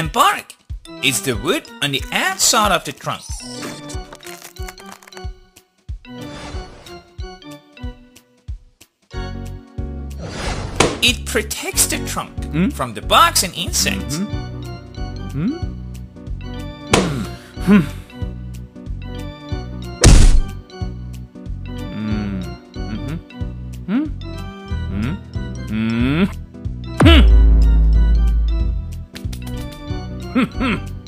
And bark is the wood on the outside of the trunk. It protects the trunk from the bugs and insects. Hmm.